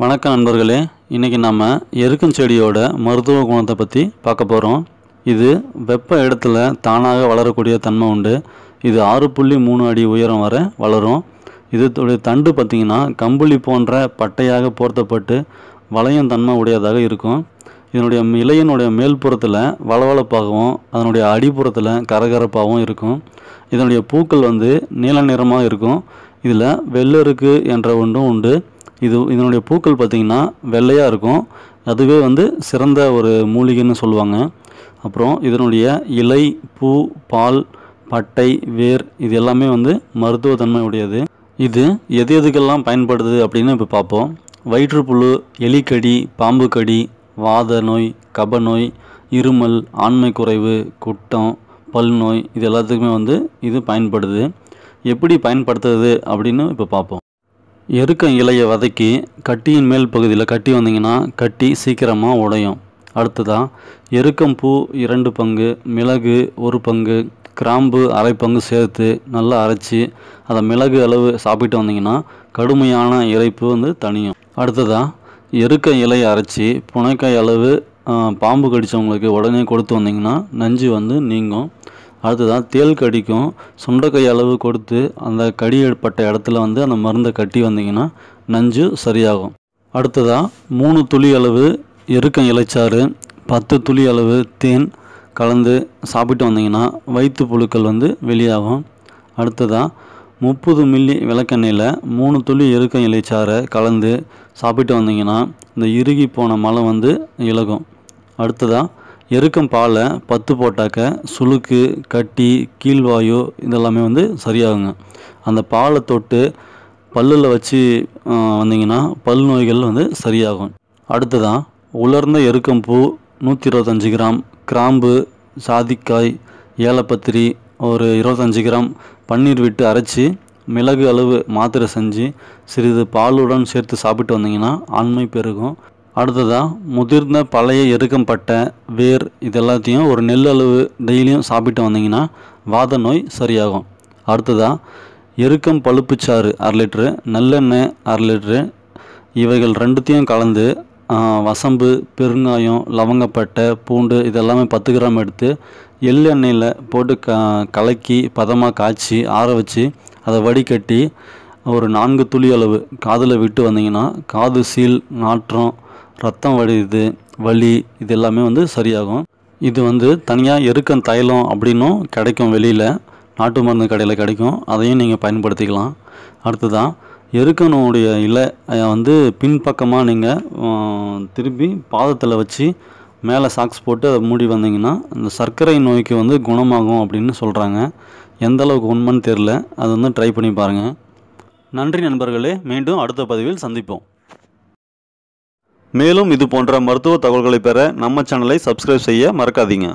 வணக்கம் நண்பர்களே. இன்றைக்கி நம்ம எருக்கும் செடியோட மருத்துவ குணத்தை பற்றி பார்க்க போகிறோம் இது வெப்ப இடத்துல தானாக வளரக்கூடிய தன்மை உண்டு. இது ஆறு புள்ளி மூணு அடி உயரம் வரை வளரும். இதோடைய தண்டு பார்த்திங்கன்னா கம்பளி போன்ற பட்டையாக போர்த்தப்பட்டு வளையும் தன்மை உடையதாக இருக்கும். இதனுடைய இலையினுடைய மேல்புறத்தில் வளவளப்பாகவும் அதனுடைய அடிப்புறத்தில் கரகரப்பாகவும் இருக்கும். இதனுடைய பூக்கள் வந்து நீல நிறமாக இருக்கும். இதில் வெள்ளருக்கு என்ற ஒன்றும் உண்டு. இது இதனுடைய பூக்கள் பார்த்திங்கன்னா வெள்ளையாக இருக்கும். அதுவே வந்து சிறந்த ஒரு மூலிகைன்னு சொல்லுவாங்க. அப்புறம் இதனுடைய இலை பூ பால் பட்டை வேர் இது எல்லாமே வந்து மருத்துவத்தன்மை உடையது இது எது எதுக்கெல்லாம் பயன்படுது அப்படின்னு இப்போ பார்ப்போம். வயிற்றுப்புழு எலிக்கடி பாம்பு கடி வாத நோய் கப நோய் இருமல் ஆண்மை குறைவு குட்டம் பல் நோய் இது எல்லாத்துக்குமே வந்து இது பயன்படுது. எப்படி பயன்படுத்துறது அப்படின்னு இப்போ பார்ப்போம். எருக்கம் இலையை வதக்கி கட்டியின் மேல் பகுதியில் கட்டி வந்தீங்கன்னா கட்டி சீக்கிரமாக உடையும். அடுத்ததாக எருக்கம் பூ இரண்டு பங்கு மிளகு ஒரு பங்கு கிராம்பு அரை பங்கு சேர்த்து நல்லா அரைச்சி அதை மிளகு அளவு சாப்பிட்டு வந்தீங்கன்னா கடுமையான இறைப்பு வந்து தனியும் அடுத்ததாக எருக்க இலையை அரைச்சி புனைக்காய் அளவு பாம்பு கடித்தவங்களுக்கு உடனே கொடுத்து வந்தீங்கன்னா நஞ்சு வந்து நீங்கும். அடுத்ததாக தேள் கடிக்கும். சுண்டைக்காய் அளவு கொடுத்து அந்த கடி ஏற்பட்ட இடத்துல வந்து அந்த மருந்தை கட்டி வந்தீங்கன்னா நஞ்சு சரியாகும். அடுத்ததாக மூணு துளி அளவு எருக்கம் இலைச்சாறு பத்து துளி அளவு தேன் கலந்து சாப்பிட்டு வந்தீங்கன்னா வயிற்று புழுக்கள் வந்து வெளியாகும். அடுத்ததாக முப்பது மில்லி விளக்கெண்ணெயில் மூணு துளி எருக்கம் இலைச்சாறை கலந்து சாப்பிட்டு வந்தீங்கன்னா இந்த இறுகி போன மலம் வந்து இலகும். அடுத்ததாக எருக்கம் பாலை பத்து போட்டாக்க சுளுக்கு கட்டி கீழ்வாயு இதெல்லாமே வந்து சரியாகுங்க. அந்த பாலை தொட்டு பல்லில் வச்சு வந்தீங்கன்னா பல் நோய்கள் வந்து சரியாகும். அடுத்ததாக உலர்ந்த எருக்கம்பூ நூற்றி இருபத்தஞ்சி கிராம் கிராம்பு சாதிக்காய் ஏலப்பத்திரி ஒரு இருபத்தஞ்சி கிராம் பன்னீர் விட்டு அரைச்சி மிளகு அளவு மாத்திரை செஞ்சு சிறிது பாலுடன் சேர்த்து சாப்பிட்டு வந்தீங்கன்னா ஆண்மை பெருகும். அடுத்ததாக முதிர்ந்த பழைய எருக்கம் பட்டை வேர் இது எல்லாத்தையும் ஒரு நெல் அளவு டெய்லியும் சாப்பிட்டு வந்தீங்கன்னா வாத நோய் சரியாகும். அடுத்ததாக எருக்கம் பழுப்புச்சாறு அரை லிட்ரு நல்லெண்ணெய் அரை லிட்ரு இவைகள் ரெண்டுத்தையும் கலந்து வசம்பு பெருங்காயம் லவங்கப்பட்டை பூண்டு இதெல்லாமே பத்து கிராம் எடுத்து எள் எண்ணெயில் போட்டு க கலக்கி பதமாக காய்ச்சி ஆற வச்சு அதை வடிகட்டி ஒரு நான்கு துளி அளவு காதில் விட்டு வந்தீங்கன்னா காது சீல் நாற்றம் ரத்தம் வடியுது வலி இது எல்லாமே வந்து சரியாகும். இது வந்து தனியாக எருக்கம் தைலம் அப்படின்னும் கிடைக்கும் வெளியில். நாட்டு மருந்து கடையில் கிடைக்கும். அதையும் நீங்கள் பயன்படுத்திக்கலாம். அடுத்ததாக எருக்கனுடைய இலை வந்து பின்பக்கமாக நீங்கள் திருப்பி பாதத்தில் வச்சு மேலே சாக்ஸ் போட்டு அதை மூடி வந்தீங்கன்னா அந்த சர்க்கரை நோய்க்கு வந்து குணமாகும் அப்படின்னு சொல்கிறாங்க எந்த அளவுக்கு உண்மைன்னு தெரில அது வந்து ட்ரை பண்ணி பாருங்கள் நன்றி நண்பர்களே. மீண்டும் அடுத்த பதிவில் சந்திப்போம். மேலும் இது போன்ற மருத்துவ தகவல்களை பெற நம்ம சேனலை சப்ஸ்கிரைப் செய்ய மறக்காதீங்க.